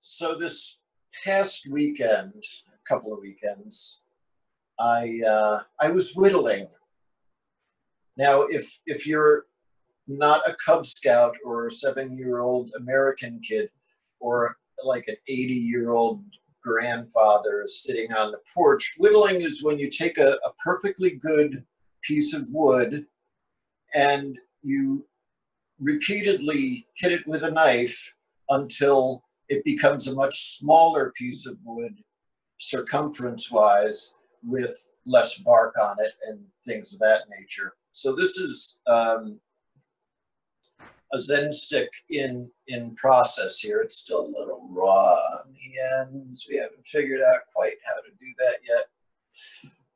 So this past weekend, a couple of weekends, I uh, I was whittling. Now, if if you're not a Cub Scout or a seven-year-old American kid, or like an 80-year-old grandfather sitting on the porch, whittling is when you take a, a perfectly good piece of wood and you repeatedly hit it with a knife until it becomes a much smaller piece of wood circumference wise with less bark on it and things of that nature. So this is um, a Zen stick in, in process here. It's still a little raw on the ends. We haven't figured out quite how to do that yet.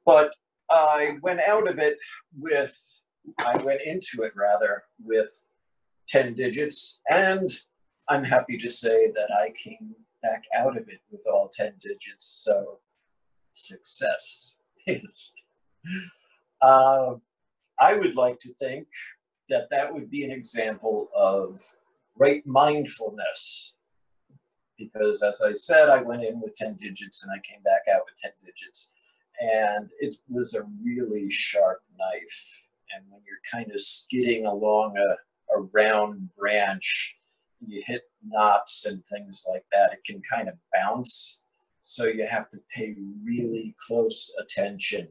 But I went out of it with, I went into it rather with 10 digits and I'm happy to say that I came back out of it with all 10 digits. So success. is. Uh, I would like to think that that would be an example of right mindfulness. Because as I said, I went in with 10 digits and I came back out with 10 digits. And it was a really sharp knife. And when you're kind of skidding along a, a round branch, you hit knots and things like that, it can kind of bounce. So you have to pay really close attention.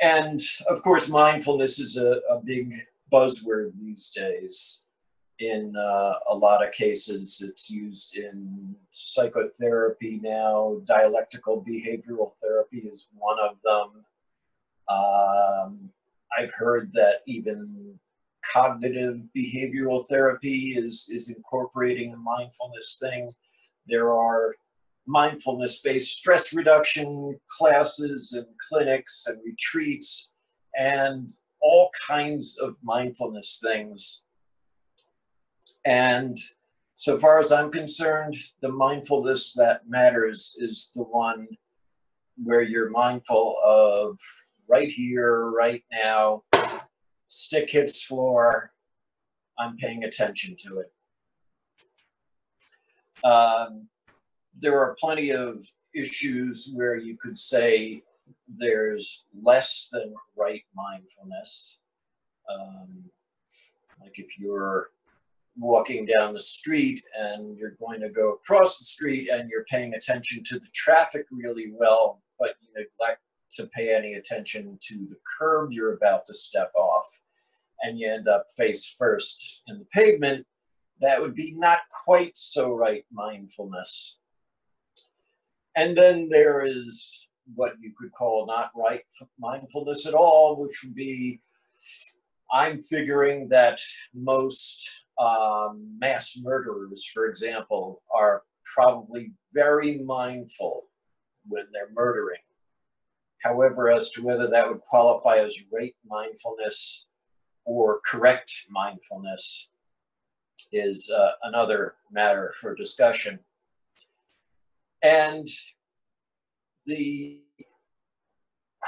And of course, mindfulness is a, a big buzzword these days. In uh, a lot of cases, it's used in psychotherapy now. Dialectical behavioral therapy is one of them. Um, I've heard that even cognitive behavioral therapy is, is incorporating a mindfulness thing. There are mindfulness based stress reduction classes and clinics and retreats and all kinds of mindfulness things. And so far as I'm concerned, the mindfulness that matters is the one where you're mindful of right here, right now, stick hits floor, I'm paying attention to it. Um, there are plenty of issues where you could say there's less than right mindfulness. Um, like if you're walking down the street and you're going to go across the street and you're paying attention to the traffic really well, but you neglect to pay any attention to the curb you're about to step off and you end up face first in the pavement, that would be not quite so right mindfulness. And then there is what you could call not right mindfulness at all, which would be I'm figuring that most um, mass murderers, for example, are probably very mindful when they're murdering. However, as to whether that would qualify as right mindfulness or correct mindfulness is uh, another matter for discussion. And the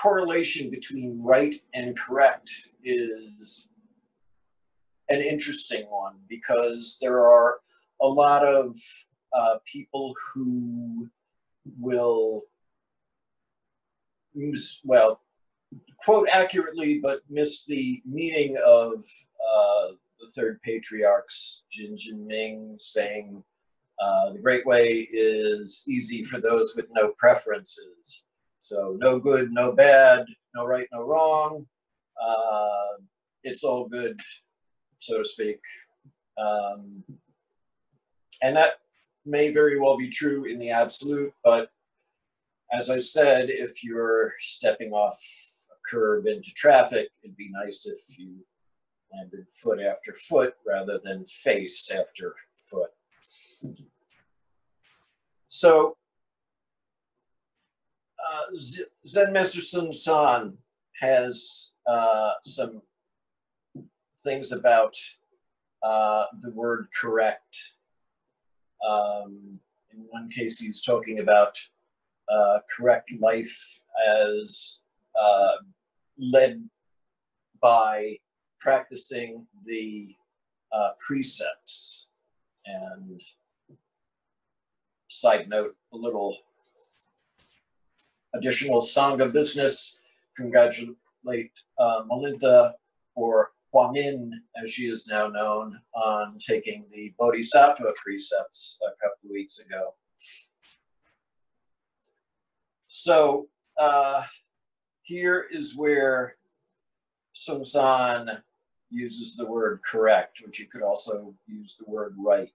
correlation between right and correct is an interesting one because there are a lot of uh, people who will well quote accurately but miss the meaning of uh, the third patriarch's Xinxin Ming saying uh, the great way is easy for those with no preferences. So no good, no bad, no right, no wrong. Uh, it's all good, so to speak. Um, and that may very well be true in the absolute, but as I said, if you're stepping off a curb into traffic, it'd be nice if you landed foot after foot rather than face after foot. So, uh, Zen Master Seung Sahn has uh, some things about uh, the word correct. Um, in one case, he's talking about uh, correct life as uh, led by practicing the uh, precepts. And side note, a little additional Sangha business. Congratulate uh, Melinda or Huamin, as she is now known, on taking the Bodhisattva precepts a couple weeks ago. So uh, here is where Sahn uses the word correct, which you could also use the word right.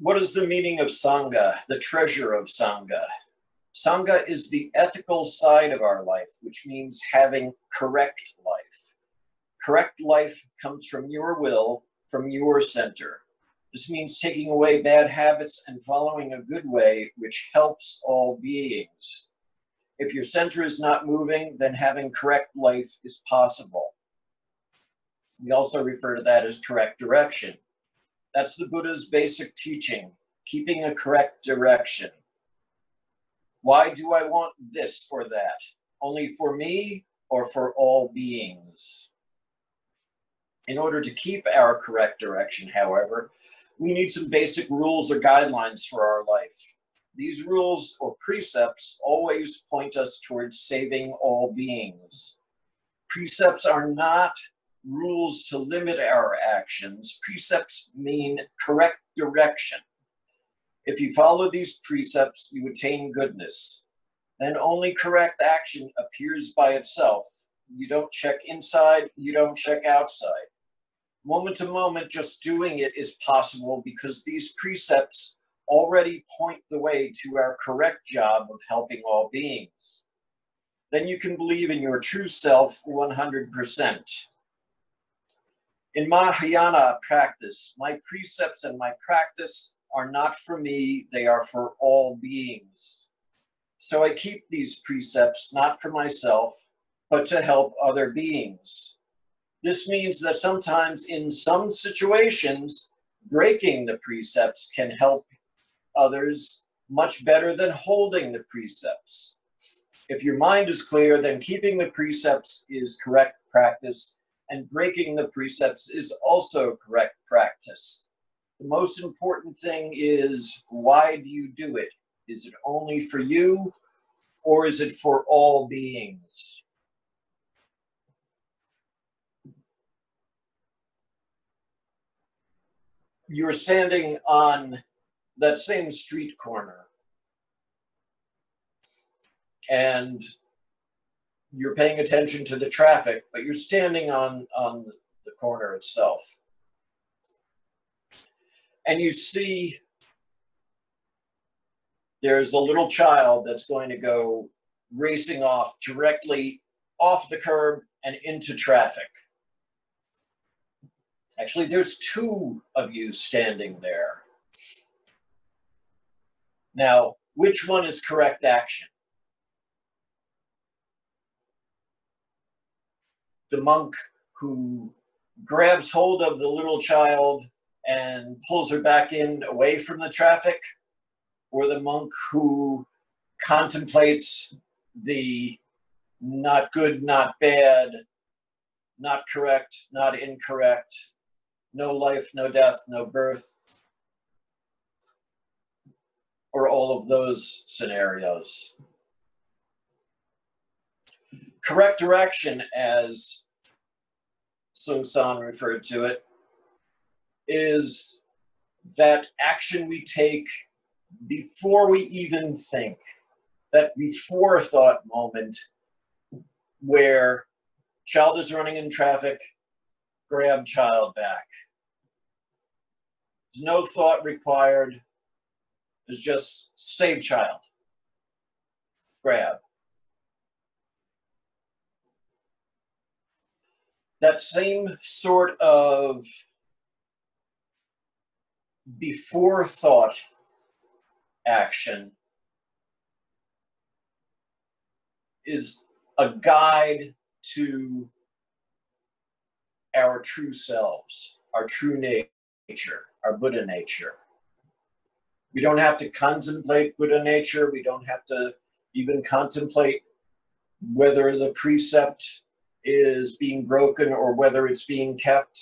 What is the meaning of Sangha, the treasure of Sangha? Sangha is the ethical side of our life, which means having correct life. Correct life comes from your will, from your center. This means taking away bad habits and following a good way, which helps all beings. If your center is not moving, then having correct life is possible. We also refer to that as correct direction. That's the Buddha's basic teaching, keeping a correct direction. Why do I want this or that? Only for me or for all beings? In order to keep our correct direction, however, we need some basic rules or guidelines for our life. These rules or precepts always point us towards saving all beings. Precepts are not rules to limit our actions. Precepts mean correct direction. If you follow these precepts, you attain goodness. Then only correct action appears by itself. You don't check inside, you don't check outside. Moment to moment, just doing it is possible because these precepts already point the way to our correct job of helping all beings. Then you can believe in your true self 100%. In Mahayana practice, my precepts and my practice are not for me, they are for all beings. So I keep these precepts not for myself, but to help other beings. This means that sometimes in some situations, breaking the precepts can help others much better than holding the precepts. If your mind is clear, then keeping the precepts is correct practice, and breaking the precepts is also correct practice. The most important thing is why do you do it? Is it only for you, or is it for all beings? You're standing on that same street corner and you're paying attention to the traffic, but you're standing on, on the corner itself. And you see there's a little child that's going to go racing off directly off the curb and into traffic. Actually, there's two of you standing there. Now, which one is correct action? The monk who grabs hold of the little child and pulls her back in away from the traffic, or the monk who contemplates the not good, not bad, not correct, not incorrect, no life, no death, no birth, or all of those scenarios. Correct direction, as Seung Sahn referred to it, is that action we take before we even think, that before thought moment where child is running in traffic, grab child back. There's no thought required, is just save child. Grab. That same sort of before thought action is a guide to our true selves, our true nature, our Buddha nature. We don't have to contemplate Buddha nature. We don't have to even contemplate whether the precept is being broken or whether it's being kept.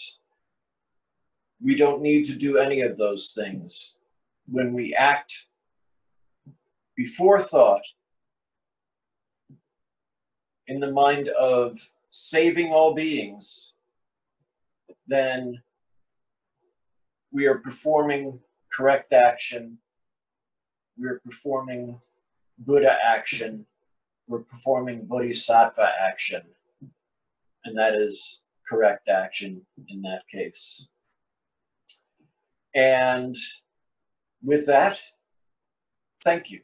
We don't need to do any of those things. when we act before thought in the mind of saving all beings, then we are performing correct action, we are performing Buddha action, we're performing Bodhisattva action, and that is correct action in that case. And with that, thank you.